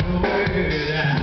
far away